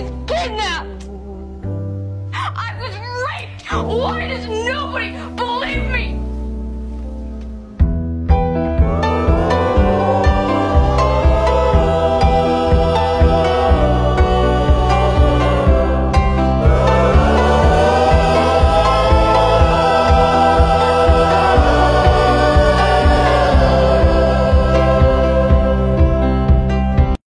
was kidnapped. I was raped. Why does nobody believe?